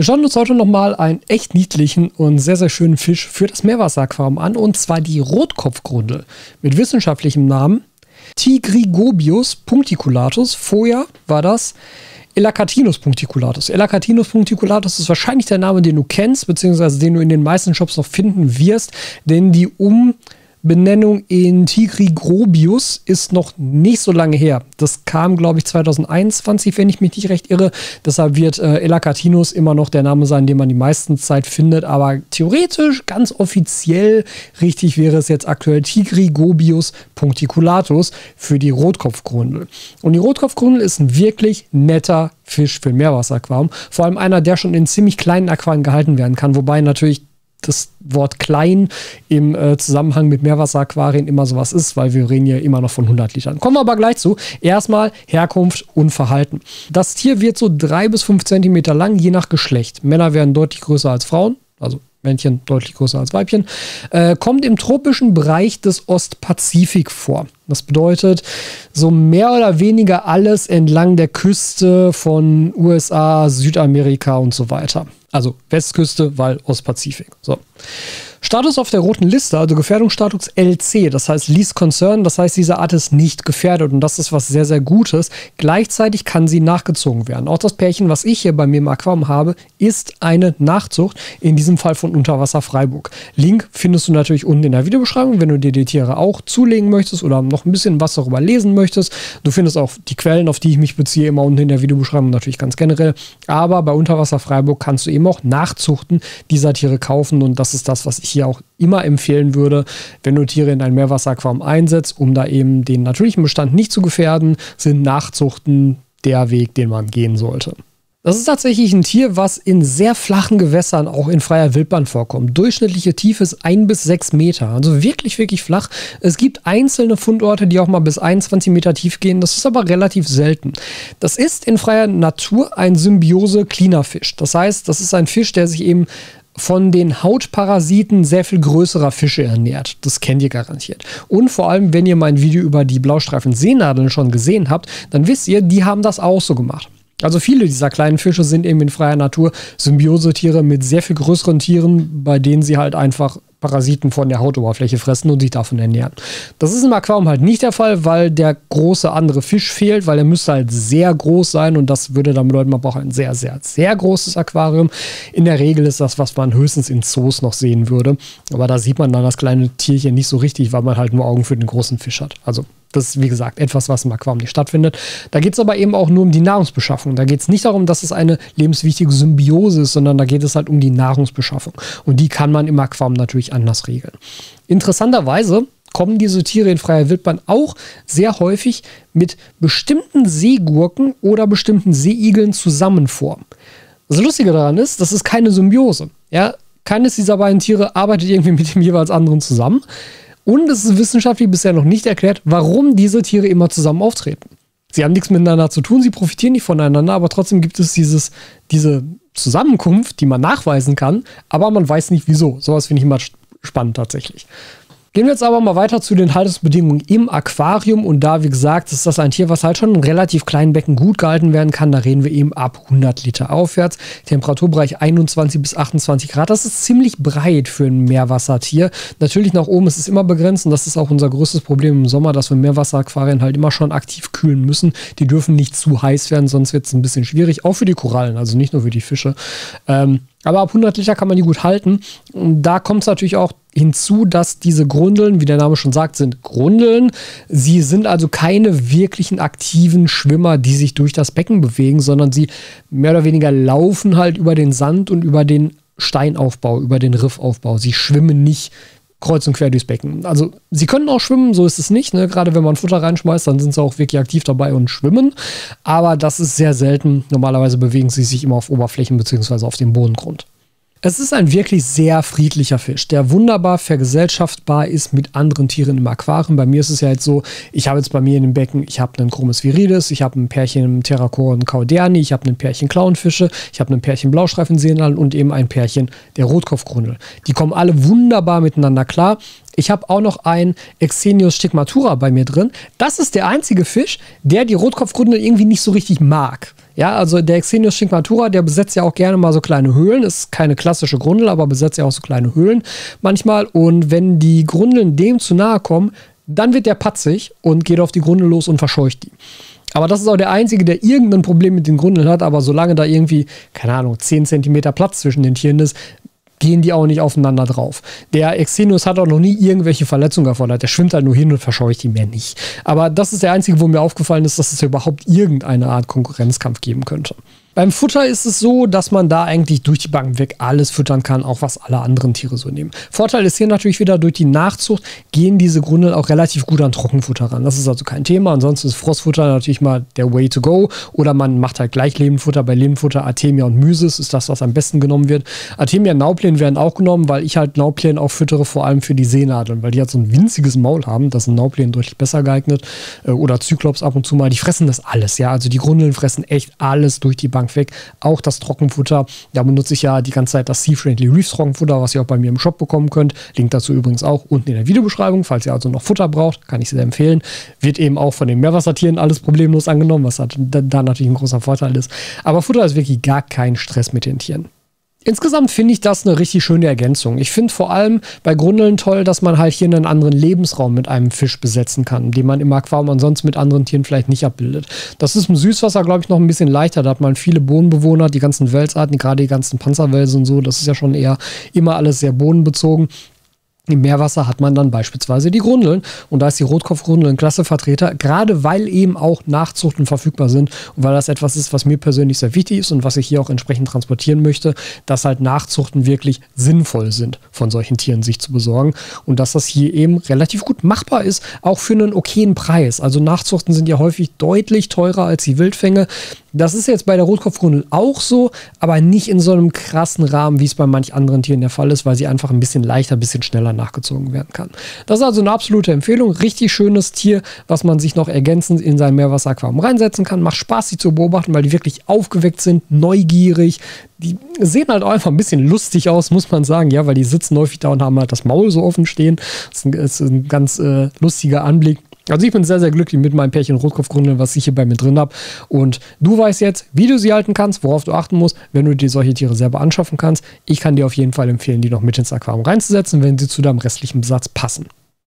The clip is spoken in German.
Wir schauen uns heute nochmal einen echt niedlichen und sehr, sehr schönen Fisch für das Meerwasseraquarium an, und zwar die Rotkopfgrundel mit wissenschaftlichem Namen Tigrigobius puncticulatus. Vorher war das Elacatinus puncticulatus. Elacatinus puncticulatus ist wahrscheinlich der Name, den du kennst, beziehungsweise den du in den meisten Shops noch finden wirst, denn die um Benennung in Tigrigrobius ist noch nicht so lange her. Das kam, glaube ich, 2021, wenn ich mich nicht recht irre. Deshalb wird äh, Elacatinus immer noch der Name sein, den man die meisten Zeit findet. Aber theoretisch, ganz offiziell richtig wäre es jetzt aktuell Tigrigobius puncticulatus für die Rotkopfgrundel. Und die Rotkopfgrundel ist ein wirklich netter Fisch für ein Meerwasseraquarium. Vor allem einer, der schon in ziemlich kleinen Aquarien gehalten werden kann. Wobei natürlich das Wort klein im äh, Zusammenhang mit Meerwasseraquarien immer sowas ist, weil wir reden ja immer noch von 100 Litern. Kommen wir aber gleich zu. Erstmal Herkunft und Verhalten. Das Tier wird so drei bis fünf Zentimeter lang, je nach Geschlecht. Männer werden deutlich größer als Frauen, also Männchen deutlich größer als Weibchen, äh, kommt im tropischen Bereich des Ostpazifik vor. Das bedeutet, so mehr oder weniger alles entlang der Küste von USA, Südamerika und so weiter. Also Westküste, weil Ostpazifik. So. Status auf der roten Liste, also Gefährdungsstatus LC, das heißt Least Concern, das heißt, diese Art ist nicht gefährdet und das ist was sehr, sehr Gutes. Gleichzeitig kann sie nachgezogen werden. Auch das Pärchen, was ich hier bei mir im Aquarium habe, ist eine Nachzucht, in diesem Fall von Unterwasser Freiburg. Link findest du natürlich unten in der Videobeschreibung, wenn du dir die Tiere auch zulegen möchtest oder noch ein bisschen was darüber lesen möchtest. Du findest auch die Quellen, auf die ich mich beziehe, immer unten in der Videobeschreibung, natürlich ganz generell. Aber bei Unterwasser Freiburg kannst du eben auch Nachzuchten dieser Tiere kaufen und das ist das, was ich hier auch immer empfehlen würde, wenn du Tiere in ein Meerwasseraquarium einsetzt, um da eben den natürlichen Bestand nicht zu gefährden, sind Nachzuchten der Weg, den man gehen sollte. Das ist tatsächlich ein Tier, was in sehr flachen Gewässern auch in freier Wildbahn vorkommt. Durchschnittliche Tiefe ist ein bis sechs Meter, also wirklich, wirklich flach. Es gibt einzelne Fundorte, die auch mal bis 21 Meter tief gehen. Das ist aber relativ selten. Das ist in freier Natur ein Symbiose-Cleaner-Fisch. Das heißt, das ist ein Fisch, der sich eben von den Hautparasiten sehr viel größerer Fische ernährt. Das kennt ihr garantiert. Und vor allem, wenn ihr mein Video über die Blaustreifen-Seenadeln schon gesehen habt, dann wisst ihr, die haben das auch so gemacht. Also viele dieser kleinen Fische sind eben in freier Natur Symbiosetiere mit sehr viel größeren Tieren, bei denen sie halt einfach Parasiten von der Hautoberfläche fressen und sich davon ernähren. Das ist im Aquarium halt nicht der Fall, weil der große andere Fisch fehlt, weil er müsste halt sehr groß sein und das würde dann bedeuten, man braucht ein sehr, sehr, sehr großes Aquarium. In der Regel ist das, was man höchstens in Zoos noch sehen würde. Aber da sieht man dann das kleine Tierchen nicht so richtig, weil man halt nur Augen für den großen Fisch hat. Also das ist, wie gesagt, etwas, was im Aquarium nicht stattfindet. Da geht es aber eben auch nur um die Nahrungsbeschaffung. Da geht es nicht darum, dass es eine lebenswichtige Symbiose ist, sondern da geht es halt um die Nahrungsbeschaffung. Und die kann man im Aquarium natürlich anders regeln. Interessanterweise kommen diese Tiere in freier Wildbahn auch sehr häufig mit bestimmten Seegurken oder bestimmten Seeigeln zusammen vor. Das Lustige daran ist, das ist keine Symbiose. Ja, keines dieser beiden Tiere arbeitet irgendwie mit dem jeweils anderen zusammen. Und es ist wissenschaftlich bisher noch nicht erklärt, warum diese Tiere immer zusammen auftreten. Sie haben nichts miteinander zu tun, sie profitieren nicht voneinander, aber trotzdem gibt es dieses, diese Zusammenkunft, die man nachweisen kann, aber man weiß nicht wieso. Sowas finde ich immer spannend tatsächlich. Gehen wir jetzt aber mal weiter zu den Haltungsbedingungen im Aquarium. Und da, wie gesagt, ist das ein Tier, was halt schon in relativ kleinen Becken gut gehalten werden kann. Da reden wir eben ab 100 Liter aufwärts. Temperaturbereich 21 bis 28 Grad. Das ist ziemlich breit für ein Meerwassertier. Natürlich nach oben ist es immer begrenzt. Und das ist auch unser größtes Problem im Sommer, dass wir Meerwasseraquarien halt immer schon aktiv kühlen müssen. Die dürfen nicht zu heiß werden, sonst wird es ein bisschen schwierig. Auch für die Korallen, also nicht nur für die Fische. Ähm, aber ab 100 Liter kann man die gut halten. Und da kommt es natürlich auch hinzu, dass diese Grundeln, wie der Name schon sagt, sind Grundeln. Sie sind also keine wirklichen aktiven Schwimmer, die sich durch das Becken bewegen, sondern sie mehr oder weniger laufen halt über den Sand und über den Steinaufbau, über den Riffaufbau. Sie schwimmen nicht kreuz und quer durchs Becken. Also sie können auch schwimmen, so ist es nicht. Ne? Gerade wenn man Futter reinschmeißt, dann sind sie auch wirklich aktiv dabei und schwimmen. Aber das ist sehr selten. Normalerweise bewegen sie sich immer auf Oberflächen bzw. auf dem Bodengrund. Es ist ein wirklich sehr friedlicher Fisch, der wunderbar vergesellschaftbar ist mit anderen Tieren im Aquarium. Bei mir ist es ja jetzt so, ich habe jetzt bei mir in dem Becken, ich habe einen Chromis viridis, ich habe ein Pärchen im Terracoren cauderni, ich habe ein Pärchen Clownfische, ich habe ein Pärchen Blaustreifenseenal und eben ein Pärchen der Rotkopfgrundel. Die kommen alle wunderbar miteinander klar. Ich habe auch noch ein Exenius stigmatura bei mir drin. Das ist der einzige Fisch, der die Rotkopfgrundel irgendwie nicht so richtig mag. Ja, also der Exenius stigmatura, der besetzt ja auch gerne mal so kleine Höhlen. Ist keine klassische Grundel, aber besetzt ja auch so kleine Höhlen manchmal. Und wenn die Grundeln dem zu nahe kommen, dann wird der patzig und geht auf die Grundel los und verscheucht die. Aber das ist auch der Einzige, der irgendein Problem mit den Grundeln hat. Aber solange da irgendwie, keine Ahnung, 10 cm Platz zwischen den Tieren ist, gehen die auch nicht aufeinander drauf. Der Exenus hat auch noch nie irgendwelche Verletzungen erfordert. Der schwimmt halt nur hin und verscheucht die mehr nicht. Aber das ist der einzige, wo mir aufgefallen ist, dass es überhaupt irgendeine Art Konkurrenzkampf geben könnte. Beim Futter ist es so, dass man da eigentlich durch die Bank weg alles füttern kann, auch was alle anderen Tiere so nehmen. Vorteil ist hier natürlich wieder, durch die Nachzucht gehen diese Grundel auch relativ gut an Trockenfutter ran. Das ist also kein Thema. Ansonsten ist Frostfutter natürlich mal der Way to go. Oder man macht halt gleich Lebendfutter. Bei Lebendfutter Artemia und Mysis ist das, was am besten genommen wird. Artemia und Nauplien werden auch genommen, weil ich halt Nauplien auch füttere, vor allem für die Seenadeln, weil die halt so ein winziges Maul haben. Das sind Nauplien deutlich besser geeignet. Äh, oder Zyklops ab und zu mal. Die fressen das alles, ja. Also die Grundeln fressen echt alles durch die Bank Bank weg. Auch das Trockenfutter. Da benutze ich ja die ganze Zeit das Sea Friendly Reefs Trockenfutter, was ihr auch bei mir im Shop bekommen könnt. Link dazu übrigens auch unten in der Videobeschreibung. Falls ihr also noch Futter braucht, kann ich sehr empfehlen. Wird eben auch von den Meerwassertieren alles problemlos angenommen, was da natürlich ein großer Vorteil ist. Aber Futter ist wirklich gar kein Stress mit den Tieren. Insgesamt finde ich das eine richtig schöne Ergänzung. Ich finde vor allem bei Grundeln toll, dass man halt hier einen anderen Lebensraum mit einem Fisch besetzen kann, den man im Aquarium ansonsten mit anderen Tieren vielleicht nicht abbildet. Das ist im Süßwasser, glaube ich, noch ein bisschen leichter. Da hat man viele Bodenbewohner, die ganzen Welsarten, gerade die ganzen Panzerwälse und so. Das ist ja schon eher immer alles sehr bodenbezogen. Im Meerwasser hat man dann beispielsweise die Grundeln und da ist die Rotkopfgrundel ein klasse Vertreter, gerade weil eben auch Nachzuchten verfügbar sind und weil das etwas ist, was mir persönlich sehr wichtig ist und was ich hier auch entsprechend transportieren möchte, dass halt Nachzuchten wirklich sinnvoll sind, von solchen Tieren sich zu besorgen und dass das hier eben relativ gut machbar ist, auch für einen okayen Preis. Also Nachzuchten sind ja häufig deutlich teurer als die Wildfänge. Das ist jetzt bei der Rotkopfgrundel auch so, aber nicht in so einem krassen Rahmen, wie es bei manch anderen Tieren der Fall ist, weil sie einfach ein bisschen leichter, ein bisschen schneller nachgezogen werden kann. Das ist also eine absolute Empfehlung. Richtig schönes Tier, was man sich noch ergänzend in sein Meerwasseraquarium reinsetzen kann. Macht Spaß, sie zu beobachten, weil die wirklich aufgeweckt sind, neugierig. Die sehen halt auch einfach ein bisschen lustig aus, muss man sagen, ja, weil die sitzen häufig da und haben halt das Maul so offen stehen. Das ist ein, das ist ein ganz äh, lustiger Anblick. Also ich bin sehr, sehr glücklich mit meinem Pärchen Rotkopfgrundel, was ich hier bei mir drin habe. Und du weißt jetzt, wie du sie halten kannst, worauf du achten musst, wenn du dir solche Tiere selber anschaffen kannst. Ich kann dir auf jeden Fall empfehlen, die noch mit ins Aquarium reinzusetzen, wenn sie zu deinem restlichen Besatz passen.